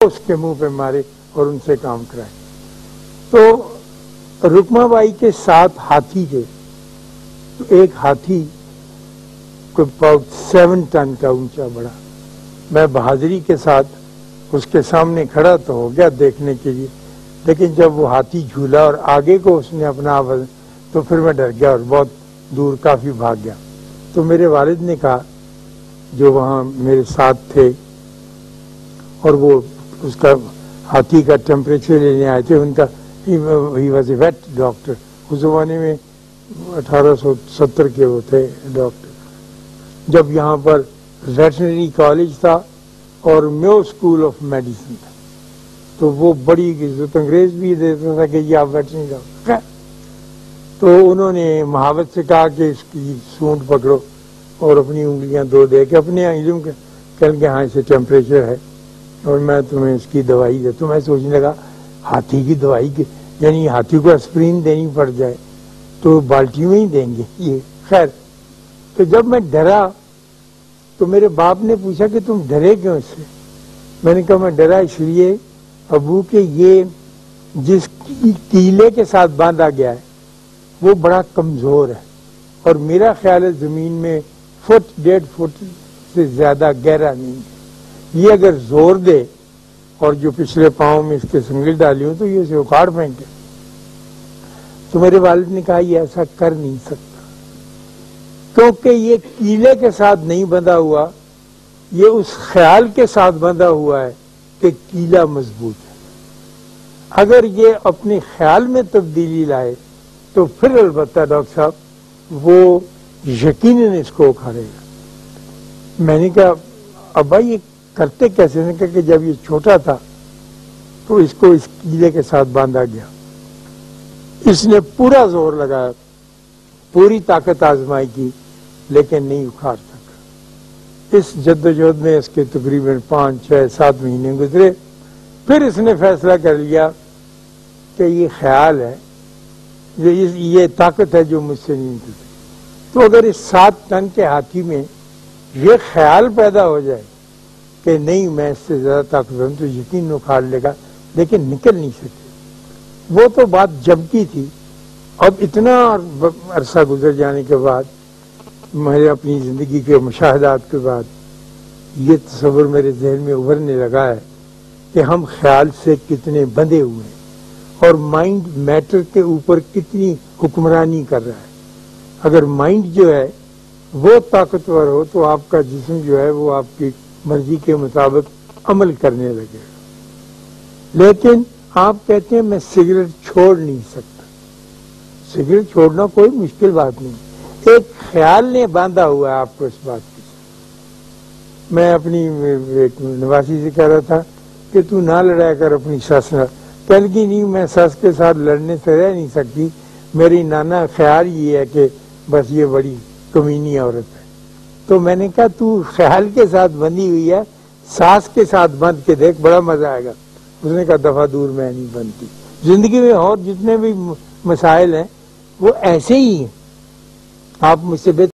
उसके मुँह पे मारे और उनसे काम कराए। तो रुकमाबाई के साथ हाथी थे। तो एक हाथी को अबाउट सेवन टन का ऊँचा बड़ा। मैं बहादुरी के साथ उसके सामने खड़ा तो हो गया देखने के लिए। लेकिन जब वो हाथी झूला और आगे को उसने अपना आवाज़ तो फिर मैं डर गया और बहुत दूर काफ़ी भाग गया। तो मेरे वालिद ने कहा, जो वहाँ मेरे साथ थे, और वो उसका हाथी का टेम्परेचर लेने आए थे, उनका ही वॉज़ ए वेट डॉक्टर उस जमाने में 1870 के वो थे डॉक्टर जब यहाँ पर वेटनरी कॉलेज था और म्यो स्कूल ऑफ़ मेडिसिन था तो वो बड़ी इज़्ज़त अंग्रेज़ भी देता था कि ये आप वेटनरी डॉक्टर तो उन्होंने महावत से कहा कि इसकी सूंड पकड़ो और अपनी उंगलियाँ दो दे के अपने इलम के कल के हाँ इसे टेम्परेचर है। और मैं तुम्हें इसकी दवाई दे तो मैं सोचने लगा, हाथी की दवाई की यानी हाथी को एस्प्रीन देनी पड़ जाए तो बाल्टी में ही देंगे, ये, खैर। तो जब मैं डरा तो मेरे बाप ने पूछा कि तुम डरे क्यों इससे? मैंने कहा, मैं डरा इसलिए, अबू, के ये जिस कीले के साथ बांधा गया है, वो बड़ा कमज़ोर है। और मेरा ख्याल है ज़मीन में फुट, डेढ़ फुट से ज़्यादा गहरा नहीं है। ये अगर ज़ोर दे और जो पिछले पाँव में इसके संगिल डाली हो तो ये इसे उखाड़ फेंके तो मेरे वालिद ने कहा, ये ऐसा कर नहीं सकता। क्योंकि ये कीले के साथ नहीं बंधा हुआ, ये उस ख्याल के साथ बंधा हुआ है कि कीला मज़बूत है। अगर ये अपने ख्याल में तब्दीली लाए तो फिर अलबत्ता, डॉक्टर साहब, वो यकीन इसको उखाड़ेगा। मैंने कहा, अब भाई, ये करते कैसे कहा कि जब ये छोटा था तो इसको इस कीले के साथ बांधा गया। इसने पूरा ज़ोर लगाया, पूरी ताकत आजमाई की, लेकिन नहीं उखाड़ सका। इस जद्दोजहद में इसके तकरीबन पाँच, छह, सात महीने गुजरे। फिर इसने फैसला कर लिया कि ये ख्याल है जो ये ताकत है जो मुझसे नहीं निकलती तो अगर इस सात टन के हाथी में ये ख्याल पैदा हो जाए कि नहीं, मैं इससे ज़्यादा ताकतवर तो यकीन उखाड़ लेगा। लेकिन निकल नहीं सके वो तो बात जब की थी। अब इतना अरसा गुजर जाने के बाद मेरे अपनी ज़िंदगी के मुशाहदात के बाद, ये तस्वर मेरे जहन में उभरने लगा है कि हम ख्याल से कितने बंधे हुए हैं और माइंड मैटर के ऊपर कितनी हुक्मरानी कर रहा है। अगर माइंड जो है, वो ताकतवर हो तो आपका जिस्म जो है, वो आपकी मर्ज़ी के मुताबिक अमल करने लगेगा लेकिन आप कहते हैं, मैं सिगरेट छोड़ नहीं सकता। सिगरेट छोड़ना कोई मुश्किल बात नहीं। एक ख्याल ने बांधा हुआ है आपको इस बात की मैं अपनी, एक निवासी से कह रहा था कि तू ना लड़ाया कर अपनी सस कल की नहीं मैं सस के साथ लड़ने से रह नहीं सकती। मेरी नाना ख्याल ये है कि बस ये बड़ी कमीनी औरत है। तो मैंने कहा, तू ख्याल के साथ बंधी हुई है, सास के साथ बंध के देख, बड़ा मज़ा आएगा. उसने कहा, दफ़ा दूर मैं नहीं बनती. ज़िंदगी में और जितने भी मसाइल हैं, वो ऐसे ही हैं। आप मुझसे